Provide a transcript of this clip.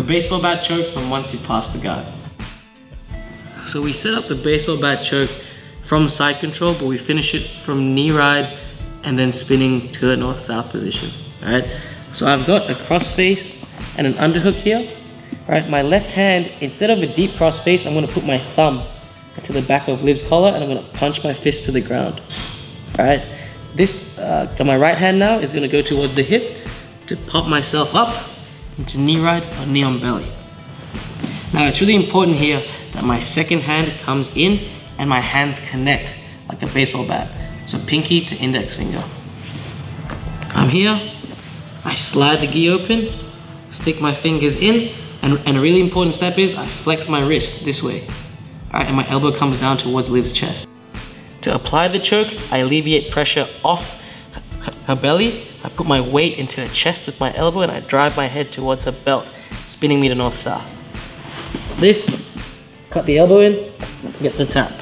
A baseball bat choke from once you pass the guard. So we set up the baseball bat choke from side control, but we finish it from knee ride and then spinning to the north-south position, all right? So I've got a cross face and an underhook here, all right? My left hand, instead of a deep cross face, I'm gonna put my thumb to the back of Liv's collar and I'm gonna punch my fist to the ground, all right? This, uh, my right hand now is gonna go towards the hip to pop myself up into knee ride or knee on belly. Now it's really important here that my second hand comes in and my hands connect like a baseball bat. So pinky to index finger. I'm here, I slide the gi open, stick my fingers in, and, and a really important step is I flex my wrist this way. All right, and my elbow comes down towards Liv's chest. To apply the choke, I alleviate pressure off her belly. I put my weight into her chest with my elbow and I drive my head towards her belt, spinning me to north-south. This, cut the elbow in, get the tap.